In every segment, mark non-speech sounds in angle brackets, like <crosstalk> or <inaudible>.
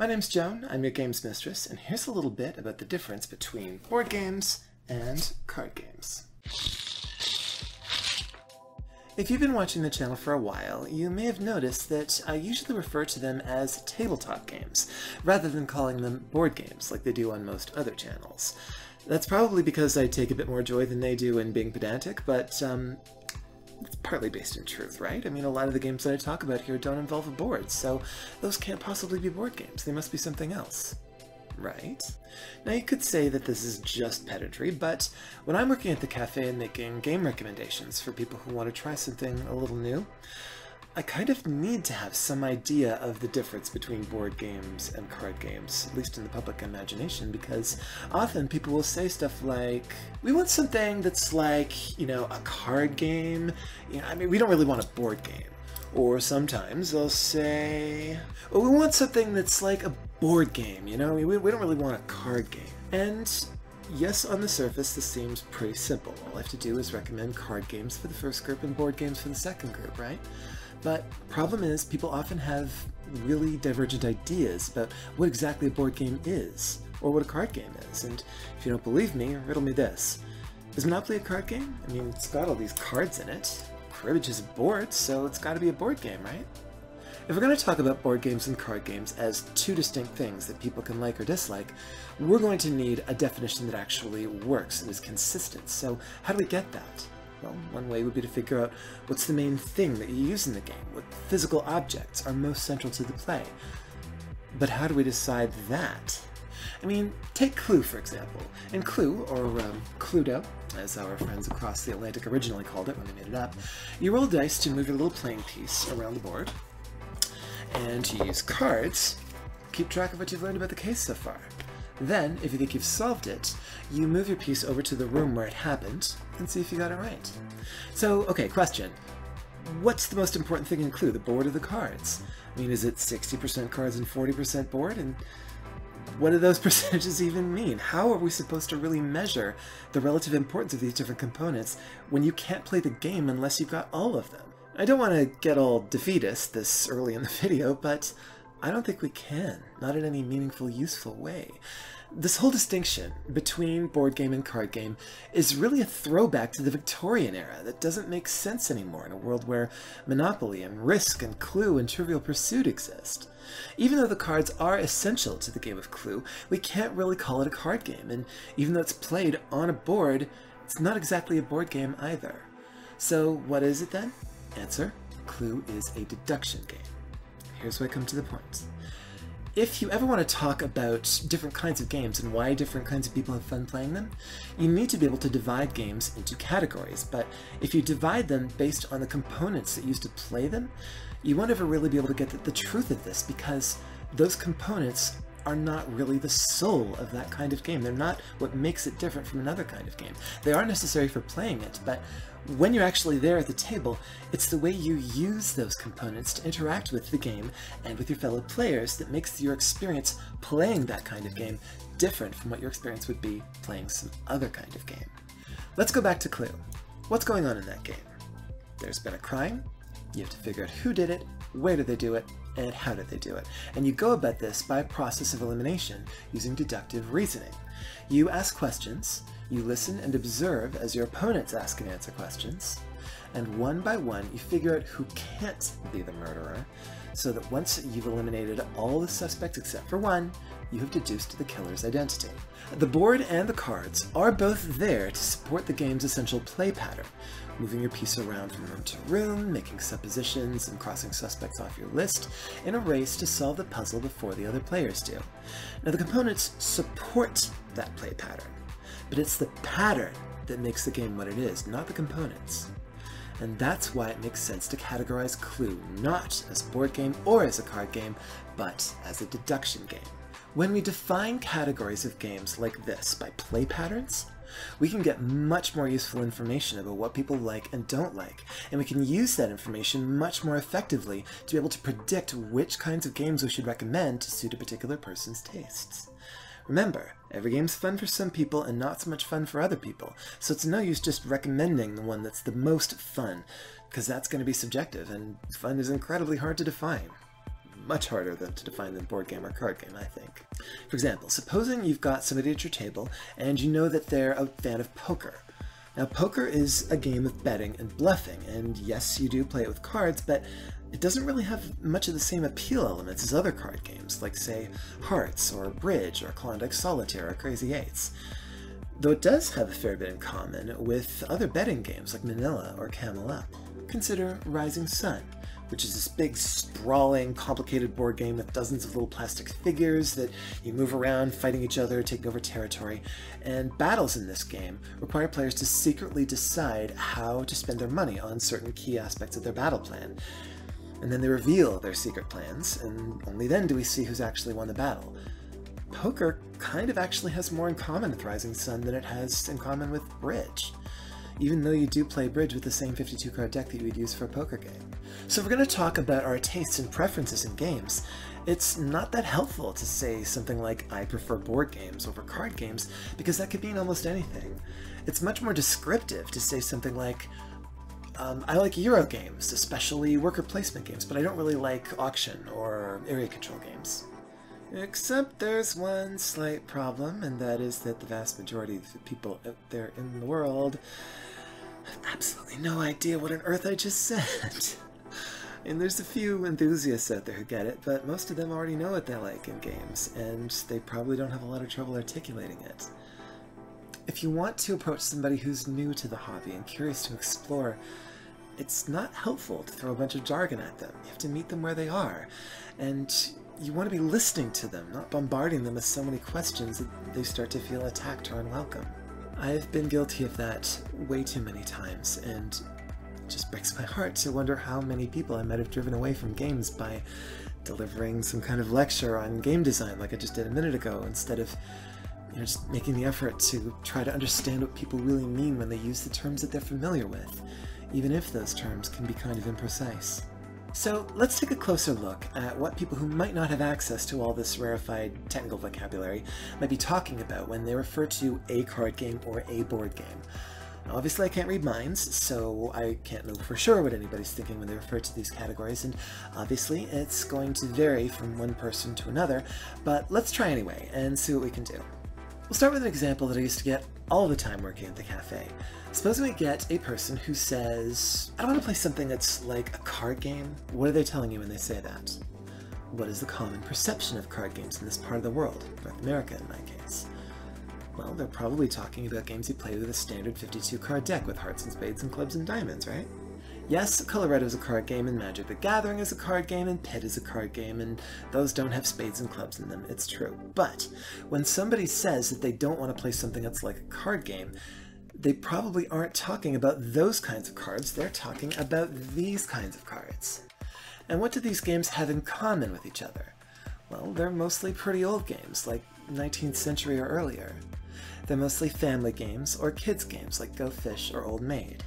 My name's Joan, I'm your games mistress, and here's a little bit about the difference between board games and card games. If you've been watching the channel for a while, you may have noticed that I usually refer to them as tabletop games, rather than calling them board games like they do on most other channels. That's probably because I take a bit more joy than they do in being pedantic, but um, it's partly based in truth, right? I mean, a lot of the games that I talk about here don't involve a board, so those can't possibly be board games. They must be something else. Right? Now you could say that this is just pedantry, but when I'm working at the cafe and making game recommendations for people who want to try something a little new, I kind of need to have some idea of the difference between board games and card games, at least in the public imagination, because often people will say stuff like, we want something that's like, you know, a card game. You know, I mean, we don't really want a board game. Or sometimes they'll say, oh, we want something that's like a board game, you know? We, we don't really want a card game. And yes, on the surface, this seems pretty simple. All I have to do is recommend card games for the first group and board games for the second group, right? But problem is, people often have really divergent ideas about what exactly a board game is, or what a card game is. And if you don't believe me, riddle me this. Is Monopoly a card game? I mean, it's got all these cards in it. Cribbage is a board, so it's got to be a board game, right? If we're going to talk about board games and card games as two distinct things that people can like or dislike, we're going to need a definition that actually works and is consistent. So how do we get that? Well, one way would be to figure out what's the main thing that you use in the game, what physical objects are most central to the play. But how do we decide that? I mean, take Clue, for example. In Clue, or um, Cluedo, as our friends across the Atlantic originally called it when they made it up, you roll dice to move your little playing piece around the board, and you use cards to keep track of what you've learned about the case so far. Then, if you think you've solved it, you move your piece over to the room where it happened and see if you got it right. So, okay, question. What's the most important thing in Clue, the board or the cards? I mean, is it 60% cards and 40% board? And what do those <laughs> percentages even mean? How are we supposed to really measure the relative importance of these different components when you can't play the game unless you've got all of them? I don't want to get all defeatist this early in the <laughs> video, but I don't think we can, not in any meaningful, useful way. This whole distinction between board game and card game is really a throwback to the Victorian era that doesn't make sense anymore in a world where Monopoly and Risk and Clue and Trivial Pursuit exist. Even though the cards are essential to the game of Clue, we can't really call it a card game, and even though it's played on a board, it's not exactly a board game either. So what is it then? Answer, Clue is a deduction game. Here's where I come to the point. If you ever want to talk about different kinds of games and why different kinds of people have fun playing them, you need to be able to divide games into categories, but if you divide them based on the components that you use to play them, you won't ever really be able to get the, the truth of this because those components are not really the soul of that kind of game. They're not what makes it different from another kind of game. They are necessary for playing it, but when you're actually there at the table, it's the way you use those components to interact with the game and with your fellow players that makes your experience playing that kind of game different from what your experience would be playing some other kind of game. Let's go back to Clue. What's going on in that game? There's been a crime, you have to figure out who did it, where did they do it, and how did they do it. And you go about this by process of elimination using deductive reasoning. You ask questions, you listen and observe as your opponents ask and answer questions, and one by one you figure out who can't be the murderer, so that once you've eliminated all the suspects except for one, you have deduced the killer's identity. The board and the cards are both there to support the game's essential play pattern, moving your piece around from room to room, making suppositions, and crossing suspects off your list in a race to solve the puzzle before the other players do. Now the components support that play pattern, but it's the pattern that makes the game what it is, not the components. And that's why it makes sense to categorize Clue not as a board game or as a card game, but as a deduction game. When we define categories of games like this by play patterns, we can get much more useful information about what people like and don't like, and we can use that information much more effectively to be able to predict which kinds of games we should recommend to suit a particular person's tastes. Remember, every game's fun for some people and not so much fun for other people, so it's no use just recommending the one that's the most fun, because that's going to be subjective, and fun is incredibly hard to define. Much harder than to define than board game or card game, I think. For example, supposing you've got somebody at your table and you know that they're a fan of poker. Now, poker is a game of betting and bluffing, and yes, you do play it with cards, but it doesn't really have much of the same appeal elements as other card games, like, say, Hearts, or Bridge, or Klondike Solitaire, or Crazy Eights. Though it does have a fair bit in common with other betting games like Manila or Camel Up. Consider Rising Sun, which is this big, sprawling, complicated board game with dozens of little plastic figures that you move around, fighting each other, taking over territory. And battles in this game require players to secretly decide how to spend their money on certain key aspects of their battle plan. And then they reveal their secret plans, and only then do we see who's actually won the battle. Poker kind of actually has more in common with Rising Sun than it has in common with Bridge even though you do play bridge with the same 52 card deck that you would use for a poker game. So we're going to talk about our tastes and preferences in games, it's not that helpful to say something like, I prefer board games over card games, because that could mean almost anything. It's much more descriptive to say something like, um, I like Euro games, especially worker placement games, but I don't really like auction or area control games. Except there's one slight problem, and that is that the vast majority of the people out there in the world have absolutely no idea what on earth I just said. And there's a few enthusiasts out there who get it, but most of them already know what they like in games, and they probably don't have a lot of trouble articulating it. If you want to approach somebody who's new to the hobby and curious to explore, it's not helpful to throw a bunch of jargon at them. You have to meet them where they are, and you want to be listening to them, not bombarding them with so many questions that they start to feel attacked or unwelcome. I've been guilty of that way too many times, and it just breaks my heart to wonder how many people I might have driven away from games by delivering some kind of lecture on game design like I just did a minute ago instead of you know, just making the effort to try to understand what people really mean when they use the terms that they're familiar with, even if those terms can be kind of imprecise. So let's take a closer look at what people who might not have access to all this rarefied technical vocabulary might be talking about when they refer to a card game or a board game. Obviously, I can't read minds, so I can't know for sure what anybody's thinking when they refer to these categories, and obviously it's going to vary from one person to another, but let's try anyway and see what we can do. We'll start with an example that I used to get all the time working at the cafe. Suppose we get a person who says, I want to play something that's like a card game. What are they telling you when they say that? What is the common perception of card games in this part of the world? North America, in my case. Well, they're probably talking about games you play with a standard 52 card deck with hearts and spades and clubs and diamonds, right? Yes, Coloretto is a card game, and Magic the Gathering is a card game, and Pit is a card game, and those don't have spades and clubs in them, it's true. But when somebody says that they don't want to play something that's like a card game, they probably aren't talking about those kinds of cards, they're talking about these kinds of cards. And what do these games have in common with each other? Well, they're mostly pretty old games, like 19th century or earlier. They're mostly family games or kids games like Go Fish or Old Maid.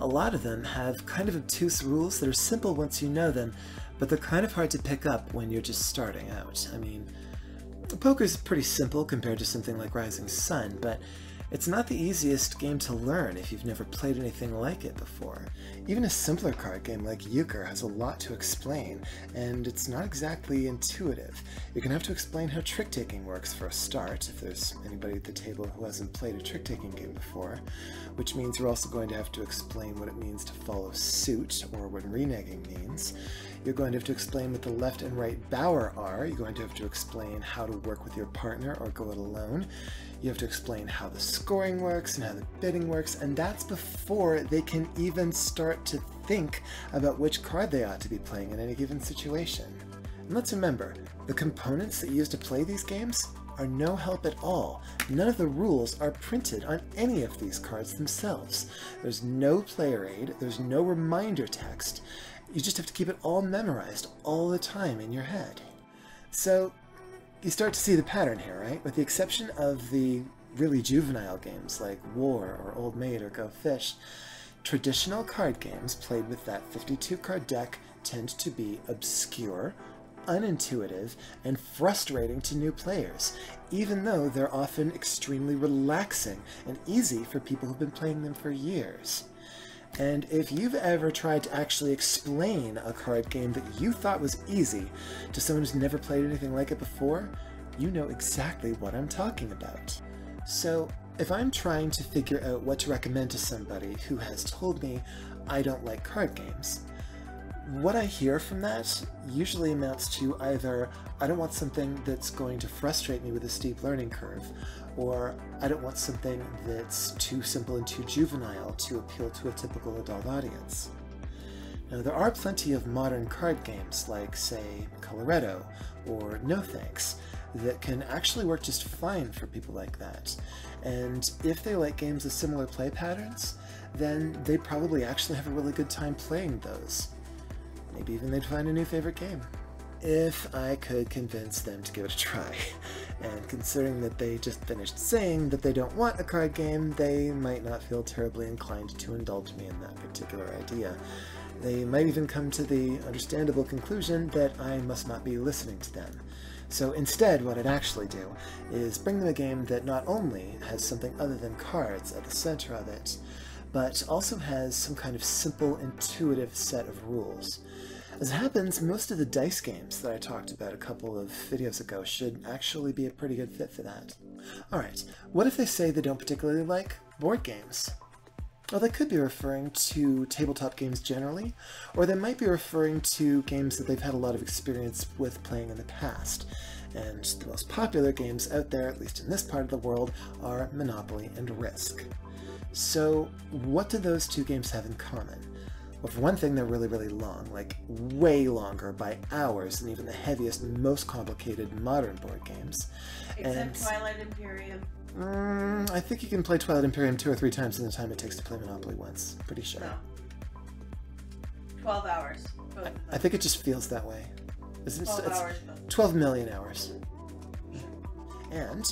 A lot of them have kind of obtuse rules that are simple once you know them, but they're kind of hard to pick up when you're just starting out. I mean, poker's pretty simple compared to something like Rising Sun, but it's not the easiest game to learn if you've never played anything like it before. Even a simpler card game like Euchre has a lot to explain, and it's not exactly intuitive. You're going to have to explain how trick-taking works for a start, if there's anybody at the table who hasn't played a trick-taking game before, which means you're also going to have to explain what it means to follow suit, or what reneging means. You're going to have to explain what the left and right bower are. You're going to have to explain how to work with your partner or go it alone. You have to explain how the scoring works and how the bidding works, and that's before they can even start to think about which card they ought to be playing in any given situation. And let's remember, the components that you use to play these games are no help at all. None of the rules are printed on any of these cards themselves. There's no player aid, there's no reminder text. You just have to keep it all memorized all the time in your head. So you start to see the pattern here, right? With the exception of the really juvenile games like War or Old Maid or Go Fish, traditional card games played with that 52 card deck tend to be obscure, unintuitive, and frustrating to new players, even though they're often extremely relaxing and easy for people who've been playing them for years. And if you've ever tried to actually explain a card game that you thought was easy to someone who's never played anything like it before, you know exactly what I'm talking about. So, if I'm trying to figure out what to recommend to somebody who has told me I don't like card games, what I hear from that usually amounts to either I don't want something that's going to frustrate me with a steep learning curve, or I don't want something that's too simple and too juvenile to appeal to a typical adult audience. Now, there are plenty of modern card games like, say, Coloretto or No Thanks that can actually work just fine for people like that. And if they like games with similar play patterns, then they probably actually have a really good time playing those. Maybe even they'd find a new favorite game. If I could convince them to give it a try. <laughs> And considering that they just finished saying that they don't want a card game, they might not feel terribly inclined to indulge me in that particular idea. They might even come to the understandable conclusion that I must not be listening to them. So instead, what I'd actually do is bring them a game that not only has something other than cards at the center of it, but also has some kind of simple, intuitive set of rules. As it happens, most of the dice games that I talked about a couple of videos ago should actually be a pretty good fit for that. Alright, what if they say they don't particularly like board games? Well, they could be referring to tabletop games generally, or they might be referring to games that they've had a lot of experience with playing in the past. And the most popular games out there, at least in this part of the world, are Monopoly and Risk. So, what do those two games have in common? Well, for one thing, they're really, really long, like way longer by hours than even the heaviest, most complicated modern board games. Except and, Twilight Imperium. Mm, I think you can play Twilight Imperium two or three times in the time it takes to play Monopoly once. Pretty sure. No. 12 hours. I, I, think it just feels that way. It's, 12 it's, hours. 12 million hours. And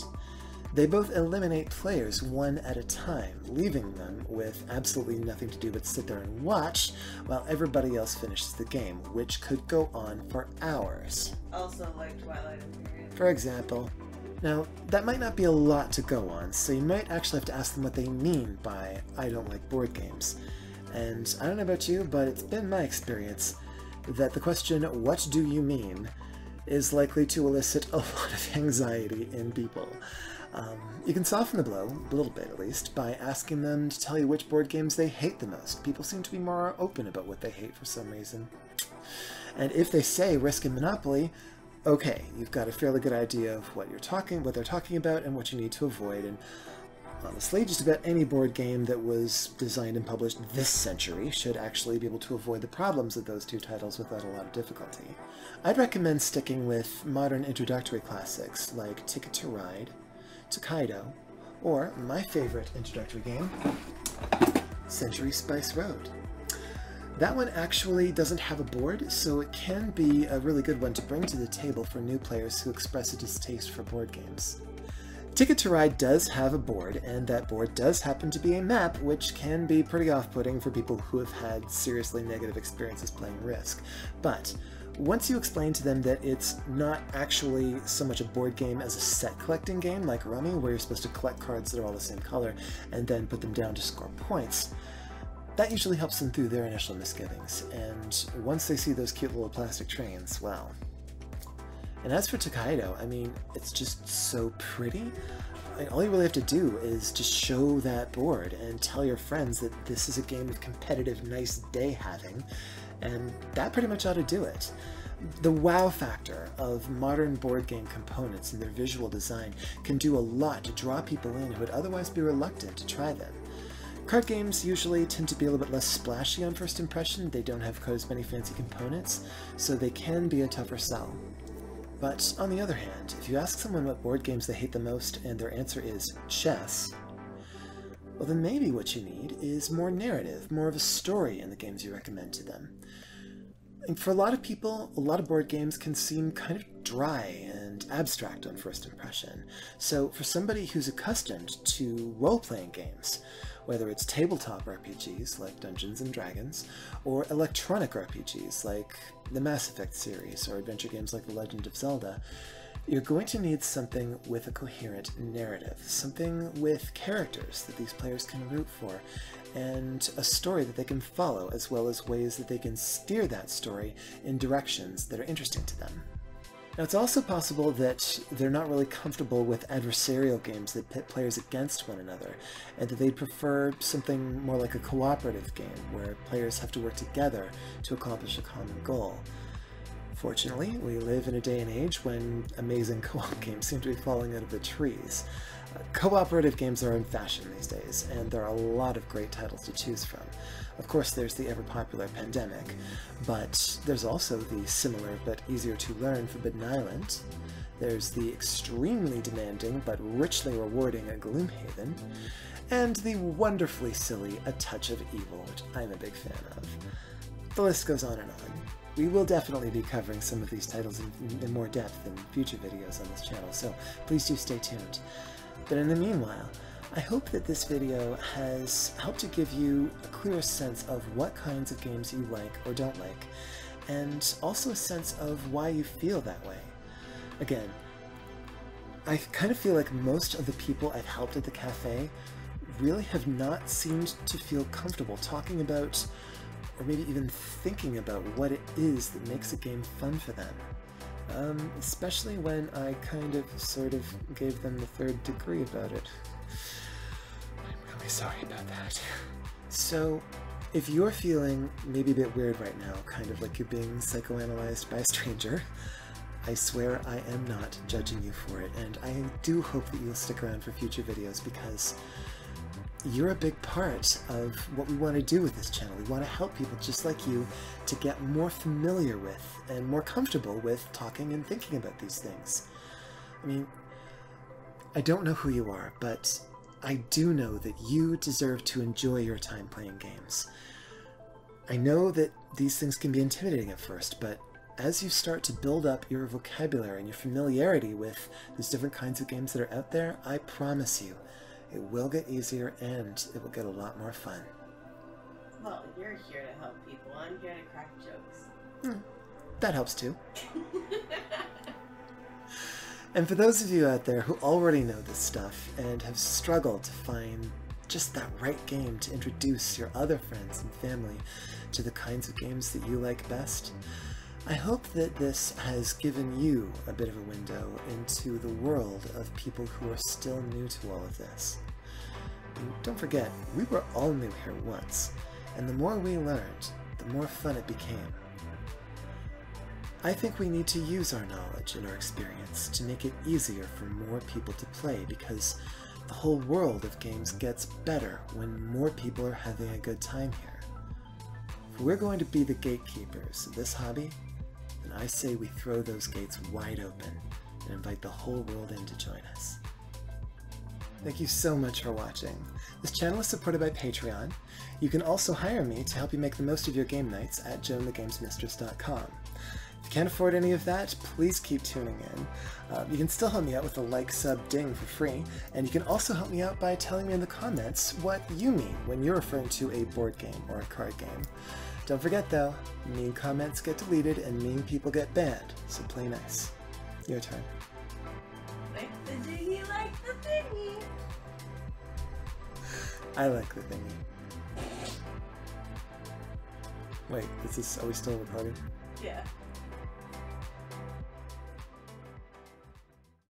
they both eliminate players one at a time, leaving them with absolutely nothing to do but sit there and watch while everybody else finishes the game, which could go on for hours. Also like Twilight Imperium. For example. Now, that might not be a lot to go on, so you might actually have to ask them what they mean by I don't like board games. And I don't know about you, but it's been my experience that the question, what do you mean, is likely to elicit a <laughs> lot of anxiety in people. Um, you can soften the blow, a little bit at least, by asking them to tell you which board games they hate the most. People seem to be more open about what they hate for some reason. And if they say Risk and Monopoly, okay, you've got a fairly good idea of what you're talking, what they're talking about, and what you need to avoid. And honestly, just about any board game that was designed and published this century should actually be able to avoid the problems of those two titles without a lot of difficulty. I'd recommend sticking with modern introductory classics like Ticket to Ride, Tokaido, or my favorite introductory game, Century Spice Road. That one actually doesn't have a board, so it can be a really good one to bring to the table for new players who express a distaste for board games. Ticket to Ride does have a board, and that board does happen to be a map, which can be pretty off-putting for people who have had seriously negative experiences playing Risk. But once you explain to them that it's not actually so much a board game as a set collecting game like Rummy, where you're supposed to collect cards that are all the same color and then put them down to score points, that usually helps them through their initial misgivings. And once they see those cute little plastic trains, well. And as for Tokaido, I mean, it's just so pretty. all you really have to do is just show that board and tell your friends that this is a game of competitive, nice day having, and that pretty much ought to do it. The wow factor of modern board game components and their visual design can do a lot to draw people in who would otherwise be reluctant to try them. Card games usually tend to be a little bit less splashy on first impression, they don't have quite as many fancy components, so they can be a tougher sell. But on the other hand, if you ask someone what board games they hate the most and their answer is chess, well then maybe what you need is more narrative, more of a story in the games you recommend to them. And for a lot of people, a lot of board games can seem kind of dry and abstract on first impression. So for somebody who's accustomed to role-playing games, whether it's tabletop RPGs like Dungeons and Dragons, or electronic RPGs like the Mass Effect series, or adventure games like The Legend of Zelda, you're going to need something with a coherent narrative, something with characters that these players can root for, and a story that they can follow, as well as ways that they can steer that story in directions that are interesting to them. Now, it's also possible that they're not really comfortable with adversarial games that pit players against one another, and that they'd prefer something more like a cooperative game, where players have to work together to accomplish a common goal. Fortunately, we live in a day and age when amazing <laughs> co-op games seem to be falling out of the trees. Uh, cooperative games are in fashion these days, and there are a lot of great titles to choose from. Of course, there's the ever-popular Pandemic, but there's also the similar but easier to learn Forbidden Island. There's the extremely demanding but richly rewarding A Gloomhaven, and the wonderfully silly A Touch of Evil, which I'm a big fan of. The list goes on and on. We will definitely be covering some of these titles in, in, more depth in future videos on this channel, so please do stay tuned. But in the meanwhile, I hope that this video has helped to give you a clearer sense of what kinds of games you like or don't like, and also a sense of why you feel that way. Again, I kind of feel like most of the people I've helped at the cafe really have not seemed to feel comfortable talking about or maybe even thinking about what it is that makes a game fun for them. Um, especially when I kind of sort of gave them the third degree about it. I'm really sorry about that. So, if you're feeling maybe a bit weird right now, kind of like you're being psychoanalyzed by a stranger, I swear I am not judging you for it, and I do hope that you'll stick around for future videos because you're a big part of what we want to do with this channel. We want to help people just like you to get more familiar with and more comfortable with talking and thinking about these things. I mean, I don't know who you are, but I do know that you deserve to enjoy your time playing games. I know that these things can be intimidating at first, but as you start to build up your vocabulary and your familiarity with these different kinds of games that are out there, I promise you, it will get easier and it will get a lot more fun. Well, you're here to help people. I'm here to crack jokes. Hmm. That helps too. and for those of you out there who already know this stuff and have struggled to find just that right game to introduce your other friends and family to the kinds of games that you like best, I hope that this has given you a bit of a window into the world of people who are still new to all of this. And don't forget, we were all new here once, and the more we learned, the more fun it became. I think we need to use our knowledge and our experience to make it easier for more people to play because the whole world of games gets better when more people are having a good time here. If we're going to be the gatekeepers of this hobby, I say we throw those gates wide open and invite the whole world in to join us. Thank you so much for watching. This channel is supported by Patreon. You can also hire me to help you make the most of your game nights at joanthegamesmistress.com. If you can't afford any of that, please keep tuning in. Uh, you can still help me out with a like, sub, ding for free, and you can also help me out by telling me in the comments what you mean when you're referring to a board game or a card game. Don't forget though, mean comments get deleted and mean people get banned, so play nice. Your turn. Like the like the thingy. I like the thingy. Wait, this is, are we still recording? Yeah.